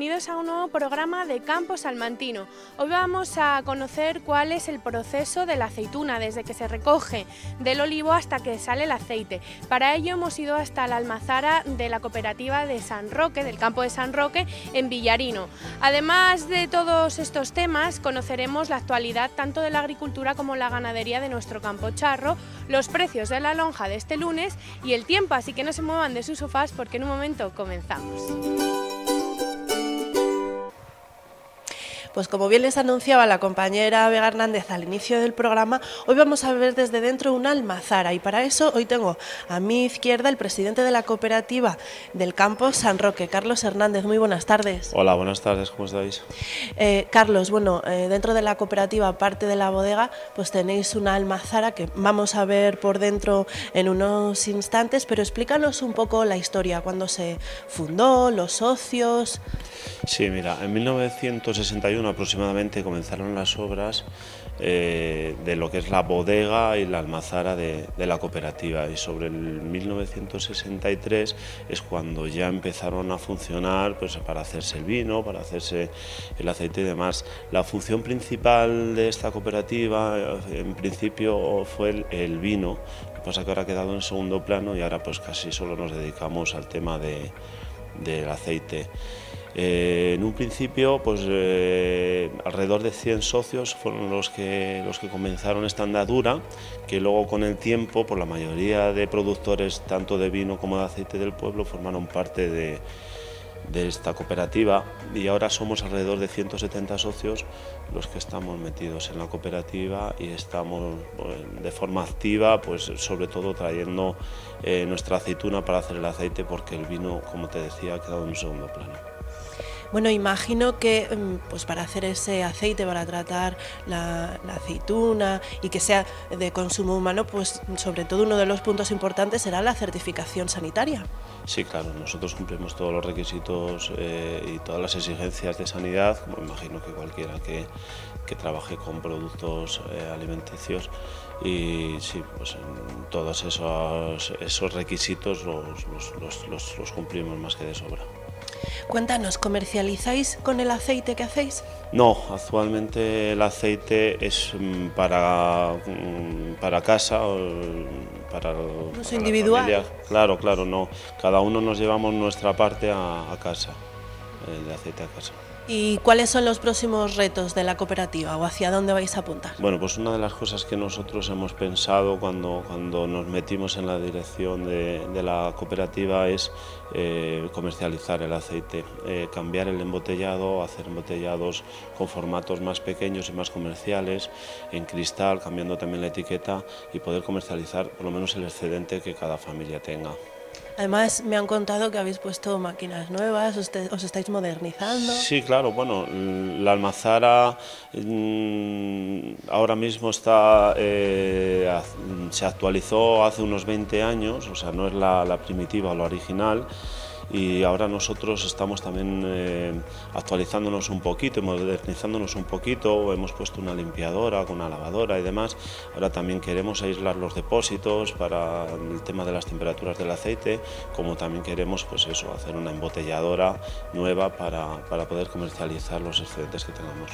bienvenidos a un nuevo programa de Campo Salmantino. Hoy vamos a conocer cuál es el proceso de la aceituna, desde que se recoge del olivo hasta que sale el aceite. Para ello hemos ido hasta la almazara de la cooperativa de San Roque, del campo de San Roque, en Villarino. Además de todos estos temas, conoceremos la actualidad tanto de la agricultura como la ganadería de nuestro campo charro, los precios de la lonja de este lunes y el tiempo, así que no se muevan de sus sofás porque en un momento comenzamos. Pues como bien les anunciaba la compañera Vega Hernández al inicio del programa, hoy vamos a ver desde dentro una almazara y para eso hoy tengo a mi izquierda el presidente de la cooperativa del campo San Roque, Carlos Hernández. Muy buenas tardes. Hola, buenas tardes, ¿cómo estáis? Eh, Carlos, bueno, eh, dentro de la cooperativa, aparte de la bodega, pues tenéis una almazara que vamos a ver por dentro en unos instantes, pero explícanos un poco la historia, cuándo se fundó, los socios. Sí, mira, en 1961 aproximadamente comenzaron las obras eh, de lo que es la bodega y la almazara de, la cooperativa y sobre el 1963 es cuando ya empezaron a funcionar pues, para hacerse el vino, para hacerse el aceite y demás. La función principal de esta cooperativa en principio fue el, el vino, lo que pasa que ahora ha quedado en segundo plano y ahora pues casi solo nos dedicamos al tema de, del aceite. Eh, en un principio, pues eh, alrededor de 100 socios fueron los que, los que comenzaron esta andadura, que luego con el tiempo, por la mayoría de productores, tanto de vino como de aceite del pueblo, formaron parte de, esta cooperativa y ahora somos alrededor de 170 socios los que estamos metidos en la cooperativa y estamos de forma activa, pues sobre todo trayendo eh, nuestra aceituna para hacer el aceite porque el vino, como te decía, ha quedado en un segundo plano. Bueno, imagino que mm, pues para hacer ese aceite, para tratar la, aceituna y que sea de consumo humano, pues sobre todo uno de los puntos importantes será la certificación sanitaria. Sí, claro, nosotros cumplimos todos los requisitos eh, y todas las exigencias de sanidad, como imagino que cualquiera que, trabaje con productos eh, alimenticios y sí, pues todos esos, esos requisitos los cumplimos más que de sobra. Cuéntanos, ¿comercializáis con el aceite que hacéis? No, actualmente el aceite es mm, para, mm, para casa, para, ¿Uso individual. Claro, claro, no. Cada uno nos llevamos nuestra parte a, a casa, el aceite a casa. ¿Y cuáles son los próximos retos de la cooperativa o hacia dónde vais a apuntar? Bueno, pues una de las cosas que nosotros hemos pensado cuando, cuando nos metimos en la dirección de, la cooperativa es eh, comercializar el aceite, eh, cambiar el embotellado, hacer embotellados con formatos más pequeños y más comerciales, en cristal, cambiando también la etiqueta y poder comercializar por lo menos el excedente que cada familia tenga. Además, me han contado que habéis puesto máquinas nuevas, os, estáis modernizando. Sí, claro, bueno, la almazara mm, ahora mismo está, eh, se actualizó hace unos 20 años, o sea, no es la, la primitiva la original y ahora nosotros estamos también eh, actualizándonos un poquito, modernizándonos un poquito, hemos puesto una limpiadora con una lavadora y demás, ahora también queremos aislar los depósitos para el tema de las temperaturas del aceite, como también queremos pues eso, hacer una embotelladora nueva para, para poder comercializar los excedentes que tengamos.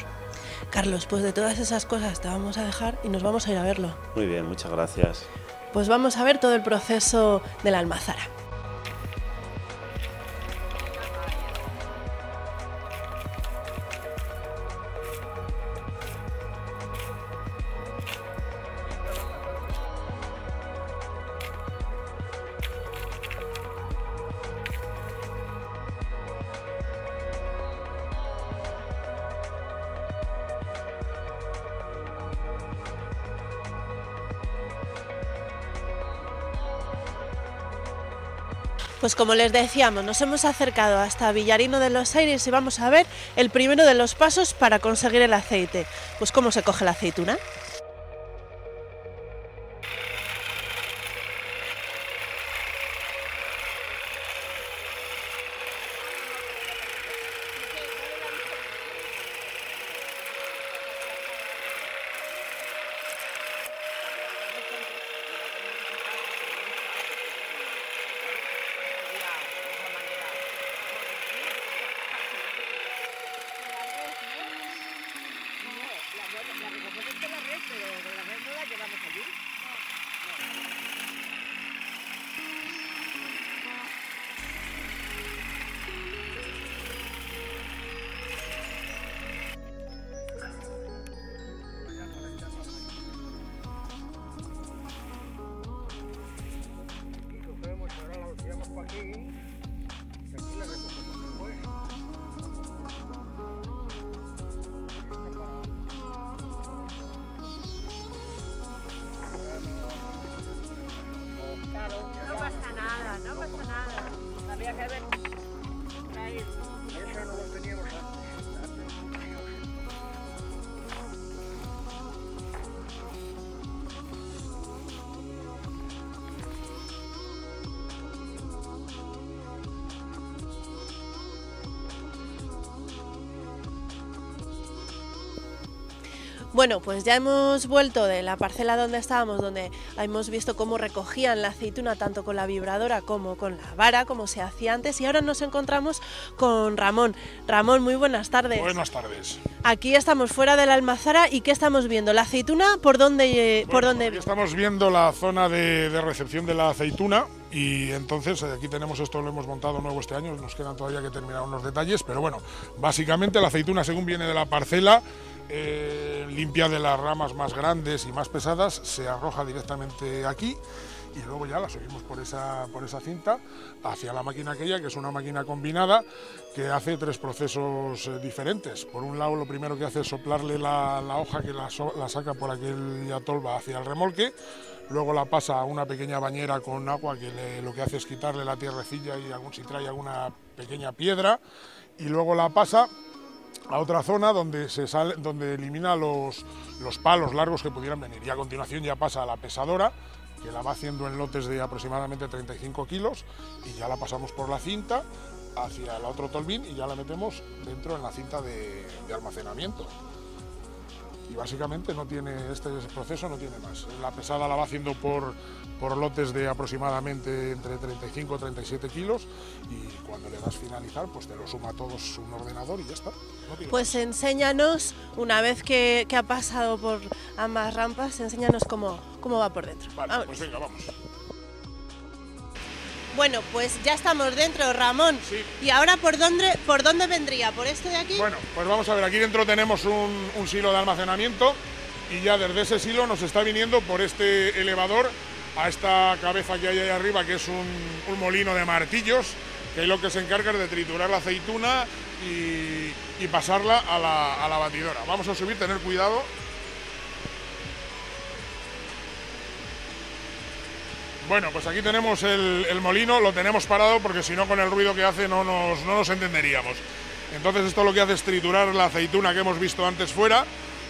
Carlos, pues de todas esas cosas te vamos a dejar y nos vamos a ir a verlo. Muy bien, muchas gracias. Pues vamos a ver todo el proceso de la almazara. Pues como les decíamos, nos hemos acercado hasta Villarino de los Aires y vamos a ver el primero de los pasos para conseguir el aceite. Pues cómo se coge la aceituna. Bueno, pues ya hemos vuelto de la parcela donde estábamos, donde hemos visto cómo recogían la aceituna tanto con la vibradora como con la vara, como se hacía antes, y ahora nos encontramos con Ramón. Ramón, muy buenas tardes. Buenas tardes. Aquí estamos fuera de la almazara y ¿qué estamos viendo? ¿La aceituna por dónde? por dónde... Aquí estamos viendo la zona de, de recepción de la aceituna y entonces eh, aquí tenemos esto, lo hemos montado nuevo este año, nos quedan todavía que terminar unos detalles, pero bueno, básicamente la aceituna según viene de la parcela, eh, limpia de las ramas más grandes y más pesadas, se arroja directamente aquí y luego ya la subimos por esa, por esa cinta hacia la máquina aquella, que es una máquina combinada que hace tres procesos eh, diferentes. Por un lado, lo primero que hace es soplarle la, hoja que la, saca por aquel yatolva hacia el remolque, luego la pasa a una pequeña bañera con agua que lo que hace es quitarle la tierrecilla y algún, si trae alguna pequeña piedra, y luego la pasa a otra zona donde, se sale, donde elimina los, los palos largos que pudieran venir. Y a continuación ya pasa a la pesadora, que la va haciendo en lotes de aproximadamente 35 kilos, y ya la pasamos por la cinta hacia el otro tolvín y ya la metemos dentro en la cinta de almacenamiento y básicamente no tiene este proceso no tiene más. La pesada la va haciendo por, por lotes de aproximadamente entre 35 y 37 kilos y cuando le das finalizar pues te lo suma a todos un ordenador y ya está. pues enséñanos, una vez que, que, ha pasado por ambas rampas, enséñanos cómo, cómo va por dentro. Vale, pues venga, vamos. Bueno, pues ya estamos dentro, Ramón. Sí. ¿Y ahora por dónde, por dónde vendría? ¿Por esto de aquí? Bueno, pues vamos a ver, aquí dentro tenemos un, silo de almacenamiento y ya desde ese silo nos está viniendo por este elevador a esta cabeza que hay ahí arriba, que es un, molino de martillos, que es lo que se encarga de triturar la aceituna y, pasarla a la, a la batidora. Vamos a subir, tener cuidado, Bueno, pues aquí tenemos el, molino, lo tenemos parado porque si no con el ruido que hace no nos, no nos entenderíamos. Entonces esto lo que hace es triturar la aceituna que hemos visto antes fuera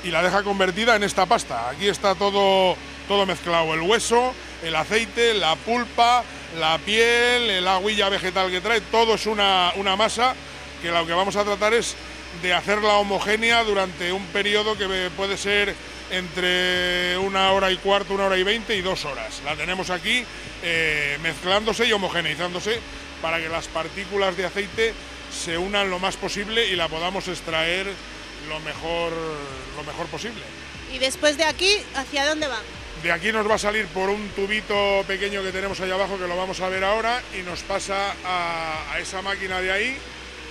y la deja convertida en esta pasta. Aquí está todo, todo mezclado, el hueso, el aceite, la pulpa, la piel, el aguilla vegetal que trae, todo es una, una masa que lo que vamos a tratar es de hacerla homogénea durante un periodo que puede ser entre una hora y cuarto, una hora y veinte y dos horas. La tenemos aquí eh, mezclándose y homogeneizándose para que las partículas de aceite se unan lo más posible y la podamos extraer lo mejor, lo mejor posible. ¿Y después de aquí, hacia dónde va? De aquí nos va a salir por un tubito pequeño que tenemos ahí abajo, que lo vamos a ver ahora, y nos pasa a, esa máquina de ahí,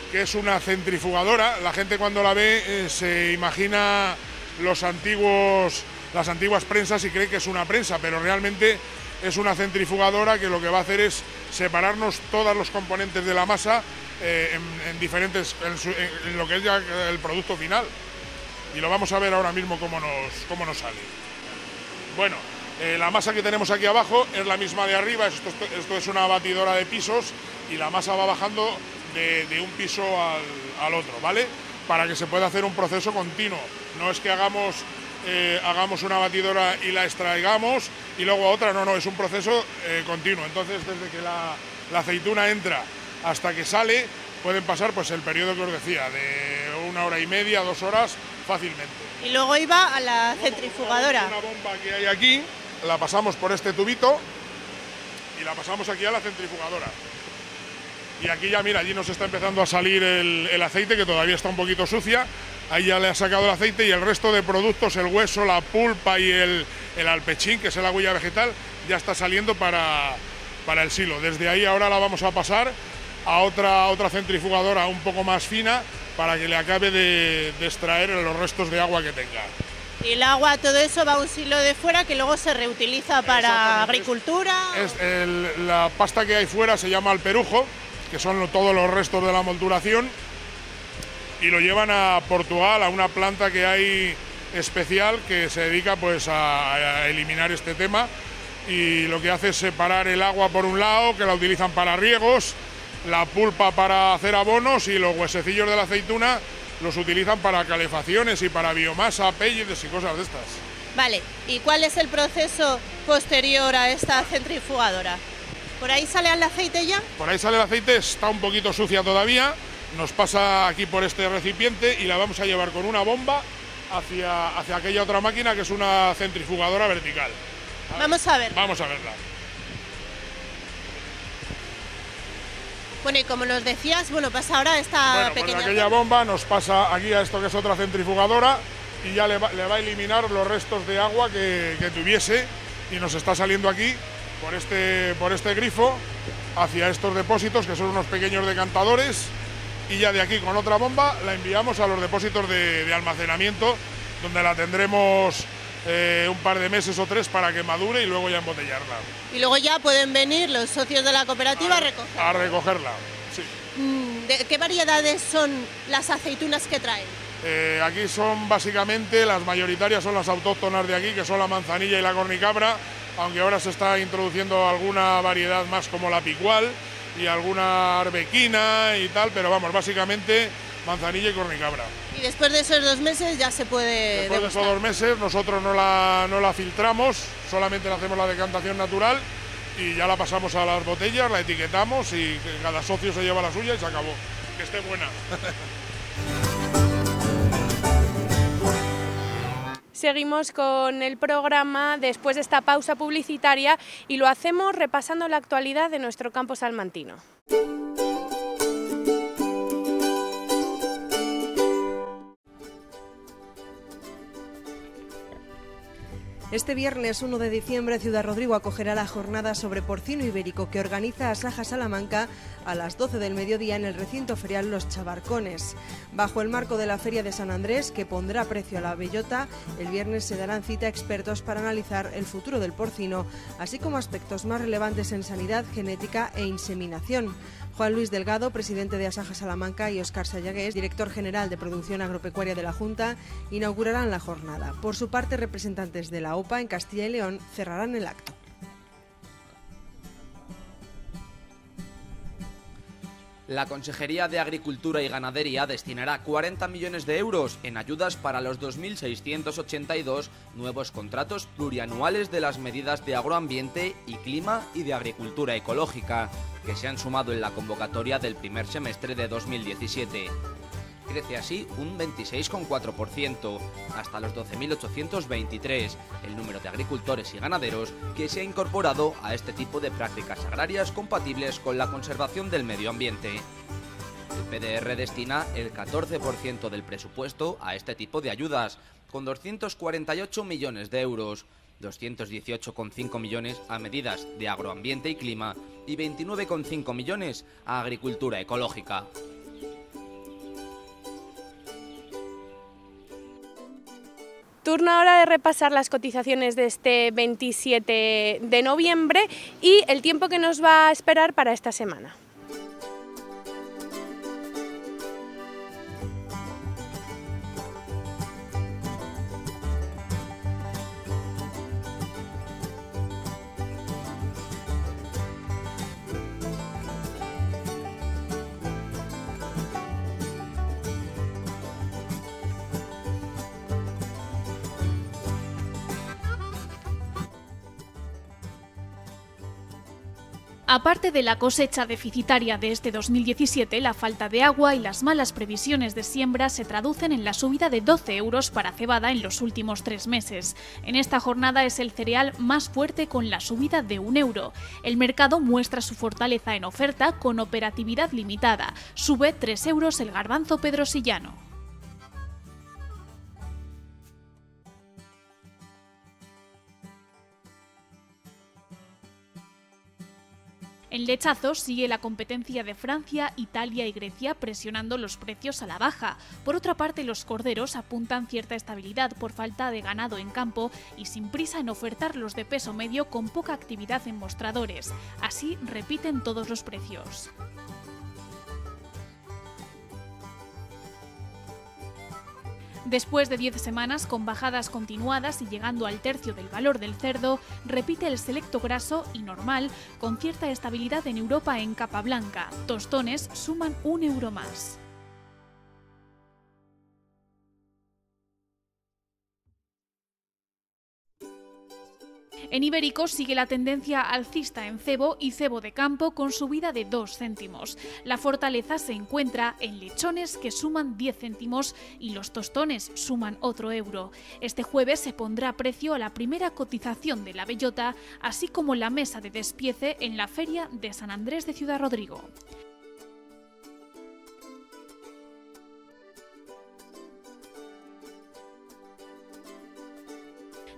que es una centrifugadora. La gente cuando la ve eh, se imagina los antiguos, las antiguas prensas y cree que es una prensa, pero realmente es una centrifugadora que lo que va a hacer es separarnos todos los componentes de la masa eh, en, diferentes, en, lo que es ya el producto final. Y lo vamos a ver ahora mismo cómo nos, cómo nos sale. Bueno, eh, la masa que tenemos aquí abajo es la misma de arriba, esto, es una batidora de pisos y la masa va bajando de, un piso al, otro, ¿vale? Para que se pueda hacer un proceso continuo. No es que hagamos, eh, hagamos una batidora y la extraigamos y luego otra, no, no, es un proceso eh, continuo. Entonces, desde que la, aceituna entra hasta que sale, pueden pasar pues el periodo que os decía, de una hora y media, dos horas, fácilmente. Y luego iba a la centrifugadora. Una bomba que hay aquí, la pasamos por este tubito y la pasamos aquí a la centrifugadora. Y aquí ya, mira, allí nos está empezando a salir el, aceite, que todavía está un poquito sucia, ahí ya le ha sacado el aceite y el resto de productos, el hueso, la pulpa y el, el alpechín, que es la huella vegetal, ya está saliendo para, para el silo. Desde ahí ahora la vamos a pasar a otra, otra centrifugadora un poco más fina para que le acabe de, extraer los restos de agua que tenga. Y el agua, todo eso va a un silo de fuera que luego se reutiliza para agricultura. la pasta que hay fuera se llama alperujo, que son todos los restos de la molduración, y lo llevan a Portugal, a una planta que hay especial que se dedica pues a eliminar este tema y lo que hace es separar el agua por un lado, que la utilizan para riegos, la pulpa para hacer abonos y los huesecillos de la aceituna los utilizan para calefacciones y para biomasa, pellets y cosas de estas. Vale, ¿y cuál es el proceso posterior a esta centrifugadora? ¿Por ahí sale el aceite ya? Por ahí sale el aceite, está un poquito sucia todavía, nos pasa aquí por este recipiente y la vamos a llevar con una bomba hacia, hacia aquella otra máquina que es una centrifugadora vertical. Vamos a ver. Vamos a verla. Bueno, y como nos decías, bueno, pasa ahora esta bueno, pues pequeña... aquella bomba nos pasa aquí a esto que es otra centrifugadora y ya le va, a eliminar los restos de agua que, tuviese y nos está saliendo aquí por este, por este grifo hacia estos depósitos que son unos pequeños decantadores y ya de aquí con otra bomba la enviamos a los depósitos de almacenamiento donde la tendremos eh, un par de meses o tres para que madure y luego ya embotellarla. Y luego ya pueden venir los socios de la cooperativa a, recogerla. A recogerla, sí. Mm, ¿De ¿Qué variedades son las aceitunas que traen? Eh, aquí son básicamente, las mayoritarias son las autóctonas de aquí, que son la manzanilla y la cornicabra, aunque ahora se está introduciendo alguna variedad más como la picual y alguna arbequina y tal, pero vamos, básicamente manzanilla y cornicabra. Y después de esos dos meses ya se puede. Después de esos dos meses nosotros no la, no la filtramos, solamente le hacemos la decantación natural y ya la pasamos a las botellas, la etiquetamos y cada socio se lleva la suya y se acabó. Que esté buena. Seguimos con el programa después de esta pausa publicitaria y lo hacemos repasando la actualidad de nuestro campo salmantino. Este viernes 1 de diciembre, Ciudad Rodrigo acogerá la jornada sobre porcino ibérico que organiza Asaja Salamanca a las 12 del mediodía en el recinto ferial Los Chabarcones. Bajo el marco de la Feria de San Andrés, que pondrá precio a la bellota, el viernes se darán cita a expertos para analizar el futuro del porcino, así como aspectos más relevantes en sanidad, genética e inseminación. Juan Luis Delgado, presidente de Asaja Salamanca, y Óscar Sayagués, director general de Producción Agropecuaria de la Junta, inaugurarán la jornada. Por su parte, representantes de la OPA en Castilla y León cerrarán el acto. La Consejería de Agricultura y Ganadería destinará 40 millones de euros en ayudas para los 2.682 nuevos contratos plurianuales de las medidas de agroambiente y clima y de agricultura ecológica, que se han sumado en la convocatoria del primer semestre de 2017 crece así un 26,4%, hasta los 12.823, el número de agricultores y ganaderos que se ha incorporado a este tipo de prácticas agrarias compatibles con la conservación del medio ambiente. El PDR destina el 14% del presupuesto a este tipo de ayudas, con 248 millones de euros, 218,5 millones a medidas de agroambiente y clima y 29,5 millones a agricultura ecológica. Turno ahora de repasar las cotizaciones de este 27 de noviembre y el tiempo que nos va a esperar para esta semana. Aparte de la cosecha deficitaria de este 2017, la falta de agua y las malas previsiones de siembra se traducen en la subida de 12 euros para cebada en los últimos tres meses. En esta jornada es el cereal más fuerte con la subida de un euro. El mercado muestra su fortaleza en oferta con operatividad limitada. Sube 3 euros el garbanzo pedrosillano. En lechazo sigue la competencia de Francia, Italia y Grecia presionando los precios a la baja. Por otra parte, los corderos apuntan cierta estabilidad por falta de ganado en campo y sin prisa en ofertar los de peso medio con poca actividad en mostradores. Así repiten todos los precios. Después de 10 semanas con bajadas continuadas y llegando al tercio del valor del cerdo, repite el selecto graso y normal con cierta estabilidad en Europa en capa blanca. Tostones suman un euro más. En ibérico sigue la tendencia alcista en cebo y cebo de campo con subida de 2 céntimos. La fortaleza se encuentra en lechones que suman 10 céntimos y los tostones suman otro euro. Este jueves se pondrá precio a la primera cotización de la bellota, así como la mesa de despiece en la feria de San Andrés de Ciudad Rodrigo.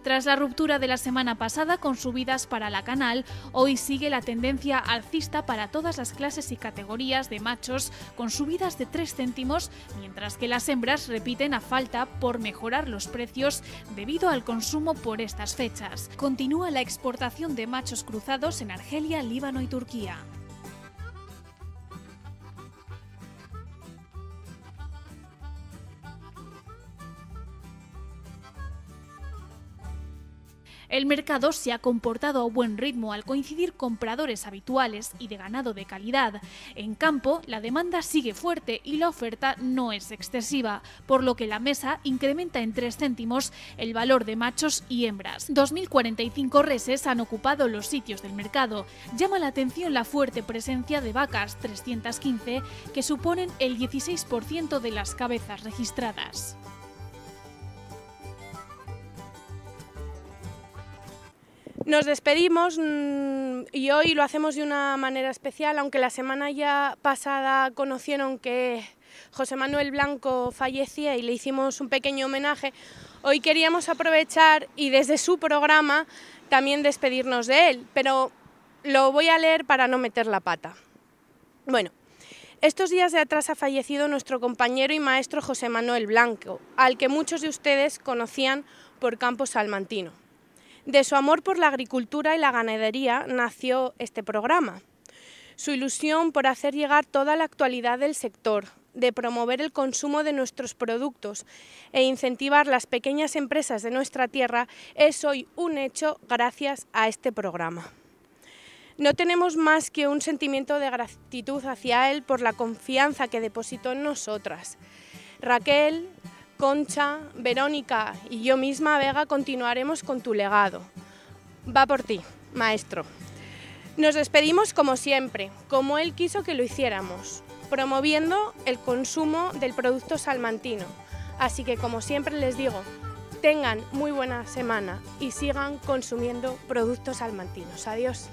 Tras la ruptura de la semana pasada con subidas para la canal, hoy sigue la tendencia alcista para todas las clases y categorías de machos con subidas de 3 céntimos, mientras que las hembras repiten a falta por mejorar los precios debido al consumo por estas fechas. Continúa la exportación de machos cruzados en Argelia, Líbano y Turquía. El mercado se ha comportado a buen ritmo al coincidir compradores habituales y de ganado de calidad. En campo, la demanda sigue fuerte y la oferta no es excesiva, por lo que la mesa incrementa en 3 céntimos el valor de machos y hembras. 2.045 reses han ocupado los sitios del mercado. Llama la atención la fuerte presencia de vacas, 315, que suponen el 16% de las cabezas registradas. Nos despedimos mm, y hoy lo hacemos de una manera especial, aunque la semana ya pasada conocieron que José Manuel Blanco fallecía y le hicimos un pequeño homenaje. Hoy queríamos aprovechar y desde su programa también despedirnos de él, pero lo voy a leer para no meter la pata. Bueno, estos días de atrás ha fallecido nuestro compañero y maestro José Manuel Blanco, al que muchos de ustedes conocían por Campos Salmantino. De su amor por la agricultura y la ganadería nació este programa. Su ilusión por hacer llegar toda la actualidad del sector, de promover el consumo de nuestros productos e incentivar las pequeñas empresas de nuestra tierra es hoy un hecho gracias a este programa. No tenemos más que un sentimiento de gratitud hacia él por la confianza que depositó en nosotras. Raquel, Concha, Verónica y yo misma, Vega, continuaremos con tu legado. Va por ti, maestro. Nos despedimos como siempre, como él quiso que lo hiciéramos, promoviendo el consumo del producto salmantino. Así que como siempre les digo, tengan muy buena semana y sigan consumiendo productos salmantinos. Adiós.